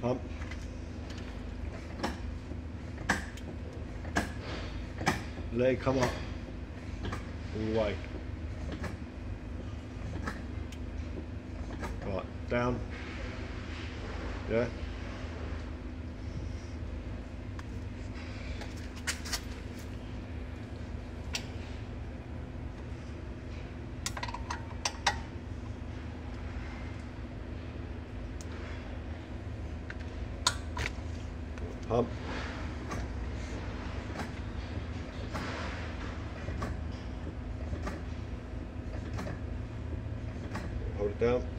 Pump. Leg come up. All the way. Right, down. Yeah. Pump. Hold it down.